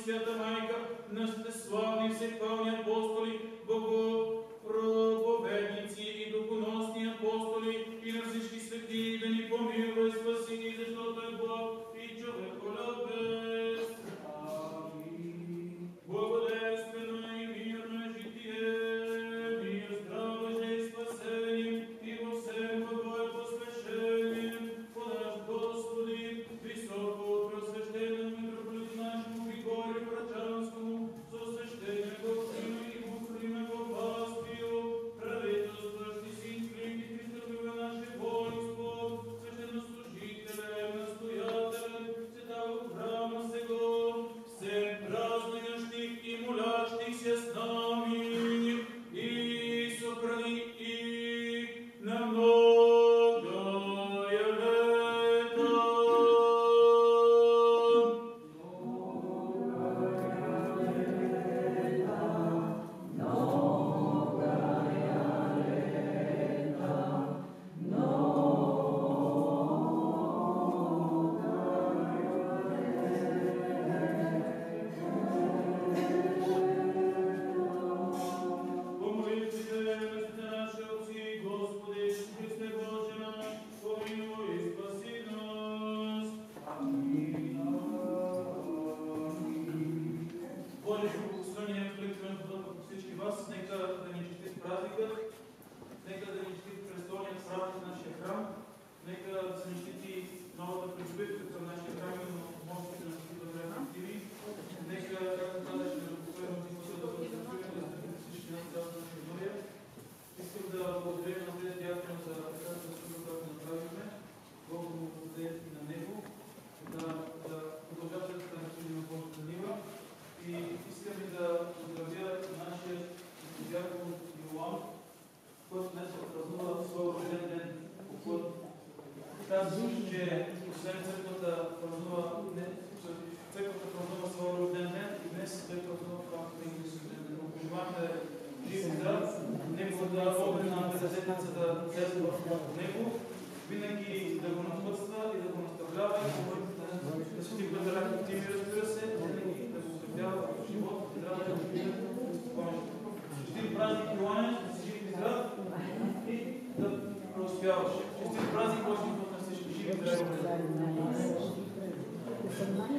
Свята майка, нашите славни и всехвални апостоли, from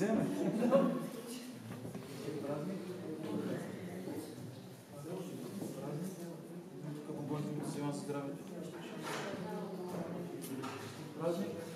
вземе. Kako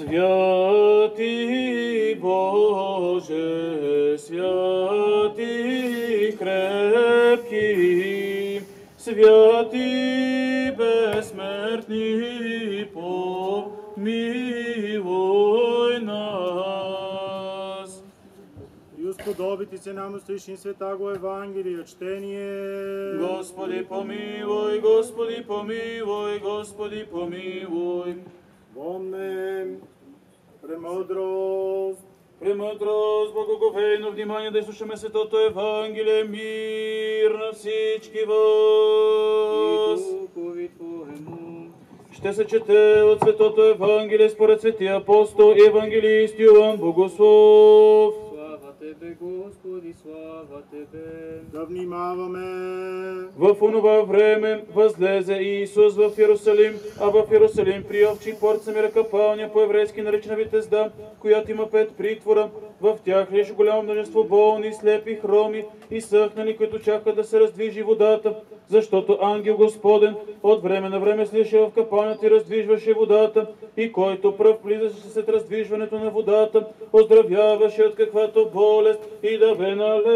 Святий Боже, святий крепкий, святий безсмертний, помилуй нас. И усподобите се нам услышим святаго Евангелие, чтение. Господи помилуй, Господи помилуй, Господи помилуй. Помнем Премъдрост, Премъдрост, благоговейно внимание да изслушаме Светото Евангелие, мир на всички вас. Ще се чете от Светото Евангелие според Светия апостол евангелист Йоан Богослов. Слава Тебе, Господи, слава Тебе. да внимаваме. В онова време възлезе Исус в Иерусалим, а в Иерусалим при овчи порт се мира капалня, по-еврейски наречена Витезда, която има пет притвора. В тях лежи голямо множество болни, слепи, хроми и съхнали, които чакат да се раздвижи водата, защото ангел Господен от време на време слише в капалнята и раздвижваше водата, и който пръв влизаше след раздвижването на водата, оздравяваше от каквато болест и да бе налегнат.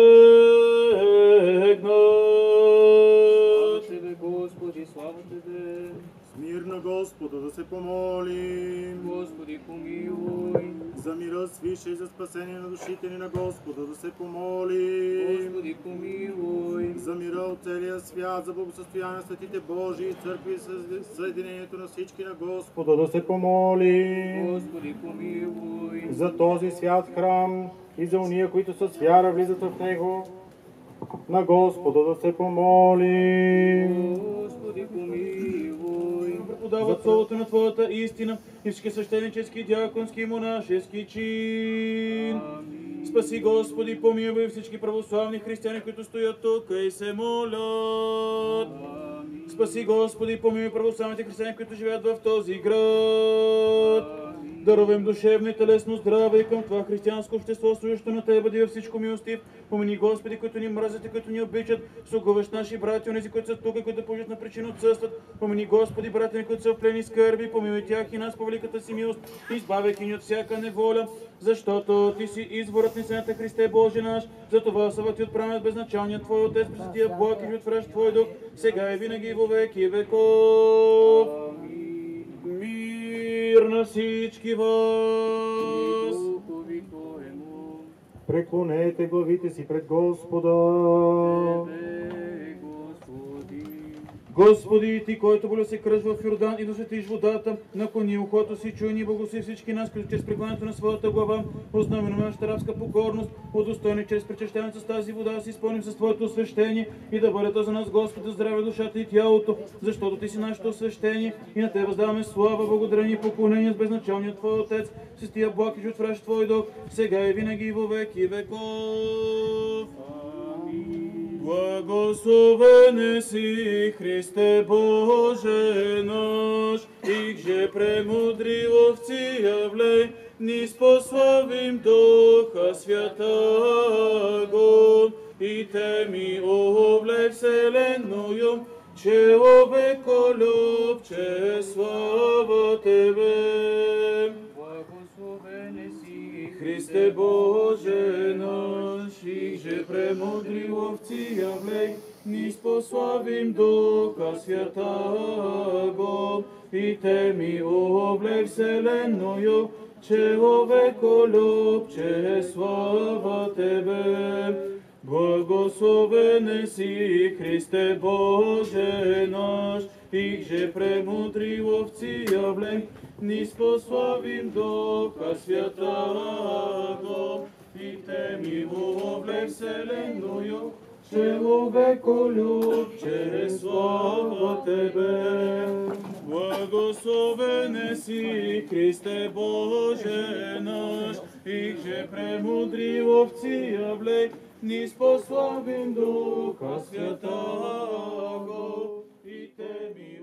Господи, слава Тебе. Мир на Господа да се помолим. Господи, помилуй. За мира свише и за спасение на душите ни на Господа да се помолим. Господи, помилуй. За мира от целия свят, за благосъстояние на светите Божии църкви и съ- съединението на всички на Господа да се помолим. Господи, помилуй. За този свят храм и за уния, които с вяра влизат в него, на Господа да се помолим. Господи, помилуй. Преподават словото на Твоята истина и всички свещенически, дяконски и монашески чин. Спаси Господи, помилуй всички православни християни, които стоят тук и се молят. Спаси Господи, помилуй православните християни, които живеят в този град. Даровем душевно и телесно здраве и към това християнско общество, служащо на Тебе, бъди във всичко милостив. Помени Господи, които ни мразят и които ни обичат. Слугуваш наши брати, онези, които са тук и които положат на причина отсъстват. Помени Господи, брата ни, които са в плени скърби. Помилуй тях и нас по великата си милост, избавяйки ни от всяка неволя. Защото Ти си изворът ни Сената Христе Боже наш. Затова съва Ти отправят безначалният Твой Отец, Пресветия Бог и отвращ Твой Дух, сега и винаги и во веки веков. На всички вас. Духови Твоему. Преклонете главите си пред Господа. Тебе, Господи. Ти, който боля се кръж в Йордан и досветиш водата, наклони ухото си, чуй ни благослови всички нас, които чрез преклането на своята глава, ознаменаме нашата рабска покорност, удостойни чрез причащането с тази вода, си изпълним с Твоето освещение и да бъде то за нас, Господи, здраве душата и тялото, защото Ти си нашето освещение и на Те въздаваме слава, благодарение и поклонение с безначалния Твой Отец, с тия благ и животворящ Твой Дух, сега и винаги и во веки веков. Благословен си, Христе Боже наш, и же премудриловци явлей, ни спославим Духа Святаго, и теми овлей вселенную, човеколюбче, слава Тебе. Благословен си, Христе Боже наш, и же премудри овци явлей, ни спославим Духа Святаго, и теми облей вселенную, човеколюбче, слава Тебе. Благословен си, Христе Боже наш, и же премудри овци явлей, ни спославим Духа Святаго, и теми облей вселенную, човеколюбче, слава Тебе. Благословен си, Христе Боже наш, и че премудри овци явлей, ни спославим Духа Святаго, и те мило вселено.